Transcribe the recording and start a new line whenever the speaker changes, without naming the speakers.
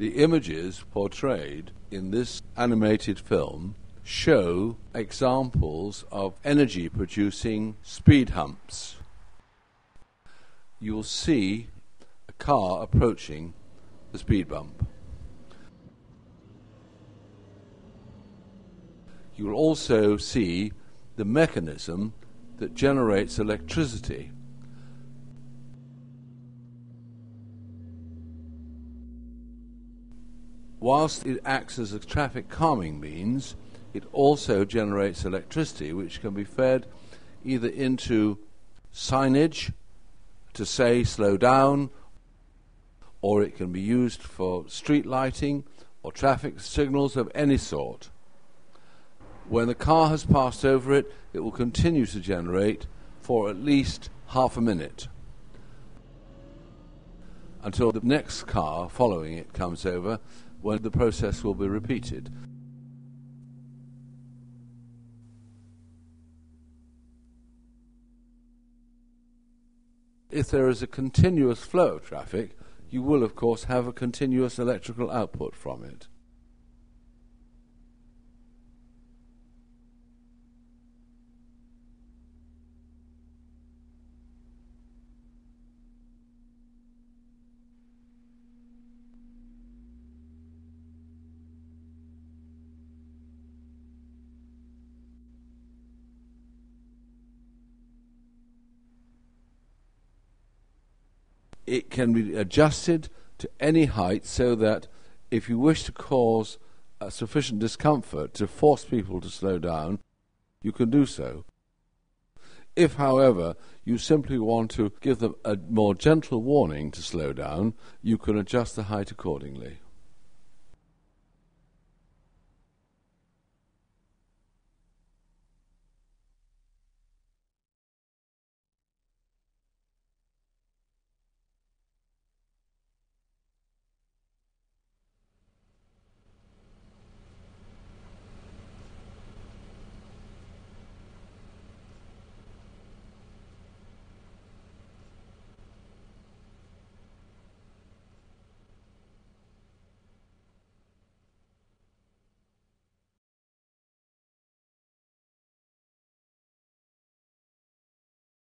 The images portrayed in this animated film show examples of energy producing speed humps. You will see a car approaching the speed bump. You will also see the mechanism that generates electricity. Whilst it acts as a traffic calming means, it also generates electricity which can be fed either into signage to say slow down, or it can be used for street lighting or traffic signals of any sort. When the car has passed over it, it will continue to generate for at least half a minute until the next car following it comes over when the process will be repeated. If there is a continuous flow of traffic, you will of course have a continuous electrical output from it. It can be adjusted to any height so that if you wish to cause sufficient discomfort to force people to slow down, you can do so. If, however, you simply want to give them a more gentle warning to slow down, you can adjust the height accordingly.